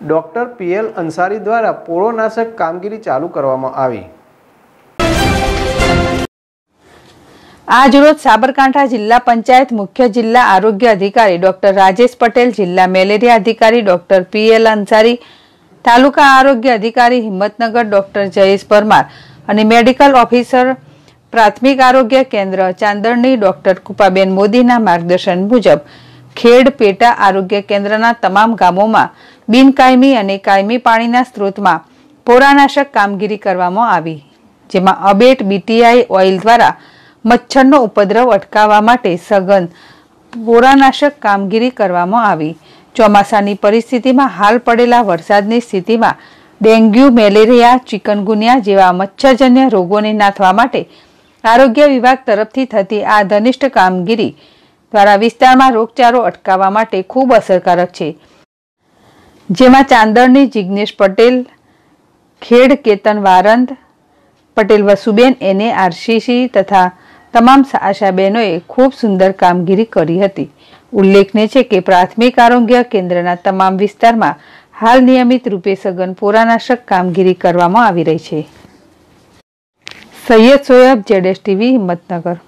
Doctor PL Ansari દ્વારા પોળોનાશક કામગીરી ચાલુ કરવામાં આવી. આજરોજ સાબરકાંઠા જિલ્લા પંચાયત મુખ્ય જિલ્લા આરોગ્ય અધિકારી ડોક્ટર રાજેશ પટેલ, જિલ્લા મેલેરિયા અધિકારી ડોક્ટર પીએલ અંસારી, તાલુકા આરોગ્ય અધિકારી હિંમતનગર ડોક્ટર જયેશ પરમાર અને મેડિકલ ઓફિસર પ્રાથમિક આરોગ્ય કેન્દ્ર ચાંદણની ડોક્ટર કૃપાબેન મોદીના માર્ગદર્શન મુજબ ખેડ પેટા આરોગ્ય કેન્દ્રના તમામ ગામોમાં બિનકાયમી અને કાયમી પાણીના સ્ત્રોતમાં પોરાનાશક કામગીરી કરવામાં આવી, જેમાં અબેટ બીટીઆઈ ઓઇલ દ્વારા મચ્છરનો ઉપદ્રવ અટકાવવા માટે સઘન પોરાનાશક કામગીરી કરવામાં આવી. ચોમાસાની પરિસ્થિતિમાં હાલ પડેલા વરસાદની સ્થિતિમાં ડેન્ગ્યુ, મેલેરિયા, ચિકનગુનિયા જેવા મચ્છરજન્ય રોગોને નાથવા માટે આરોગ્ય વિભાગ તરફથી થતી આ ધનિષ્ઠ કામગીરી દ્વારા વિસ્તારમાં રોગચાળો અટકાવવા માટે ખૂબ અસરકારક છે. જેમાં ચાંદરની જિજ્ઞેશ પટેલ, ખેડ કેતન વારંદ, પટેલ વસુબેન, એને આરસીસી તથા તમામ આશાબહેનોએ ખૂબ સુંદર કામગીરી કરી હતી. ઉલ્લેખનીય છે કે પ્રાથમિક આરોગ્ય કેન્દ્રના તમામ વિસ્તારમાં હાલ નિયમિત રૂપે સઘન પોરાનાશક કામગીરી કરવામાં આવી રહી છે. સૈયદ સોયબ જેડેશ ટીવી, હિંમતનગર.